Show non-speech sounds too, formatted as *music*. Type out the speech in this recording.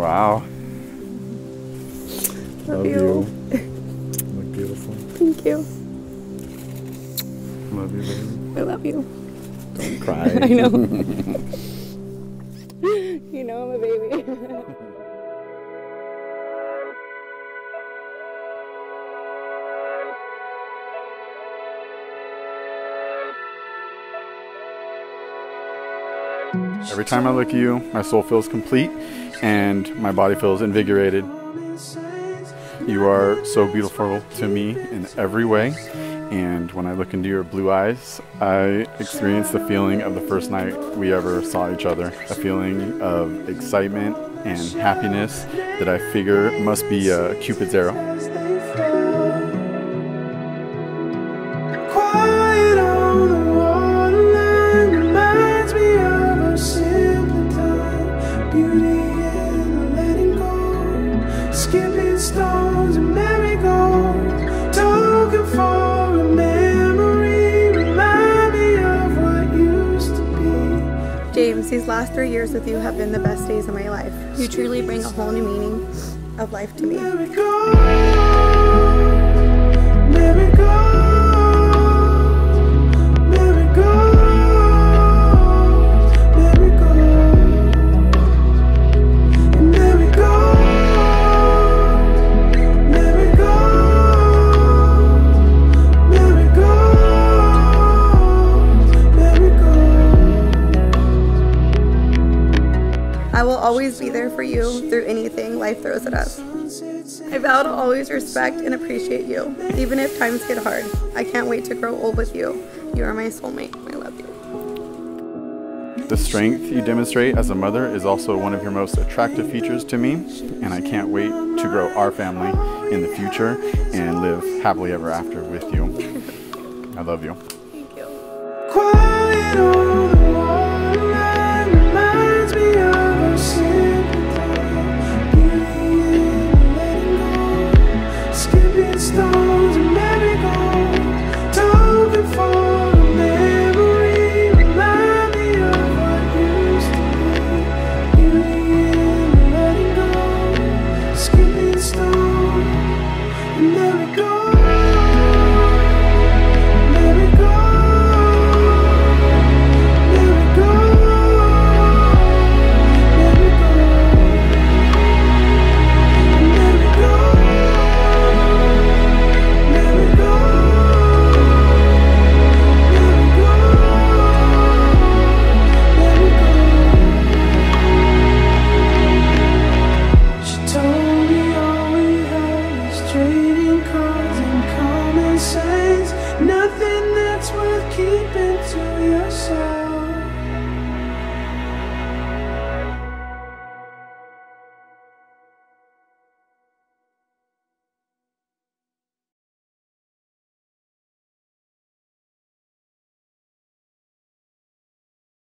Wow. Love, you. *laughs* Look beautiful. Thank you. Love you, baby. I love you. Don't cry. *laughs* I know. *laughs* you know I'm a baby. Every time I look at you, my soul feels complete and my body feels invigorated. You are so beautiful to me in every way. And when I look into your blue eyes, I experience the feeling of the first night we ever saw each other. A feeling of excitement and happiness that I figure must be a Cupid's arrow. Skipping stones and marigolds, talking for a memory. Remind me of what used to be. James, these last three years with you have been the best days of my life. You truly bring a whole new meaning of life to me. Marigolds, marigolds, marigolds, I will always be there for you through anything life throws at us. I vow to always respect and appreciate you, even if times get hard. I can't wait to grow old with you. You are my soulmate. I love you. The strength you demonstrate as a mother is also one of your most attractive features to me, and I can't wait to grow our family in the future and live happily ever after with you. I love you. Thank you. And trading cards